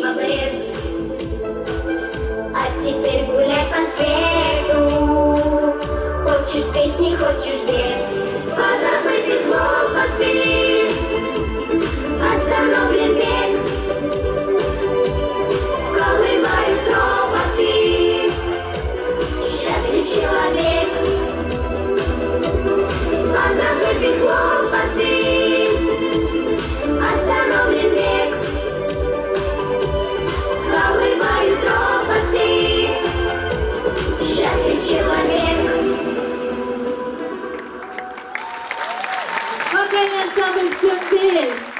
Sua presença. Samhällssymbol